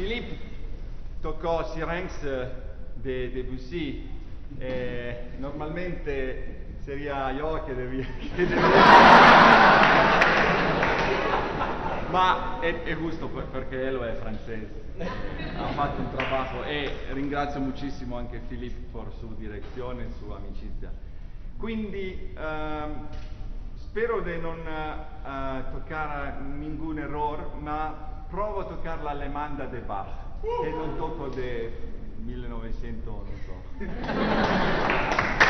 Philippe toccò Syrinx de Debussy e normalmente seria io che devi... Che devi... Ma è, è giusto per, perché Elo è francese, ha fatto un lavoro e ringrazio moltissimo anche Philippe per sua direzione e sua amicizia. Quindi ehm, spero di non eh, toccare nessun errore, ma provo a toccare l'allemanda de Bach, che non tocco del 1900, non so.